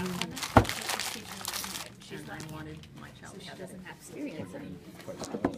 She's And not, I wanted my child to have that doesn't have experience.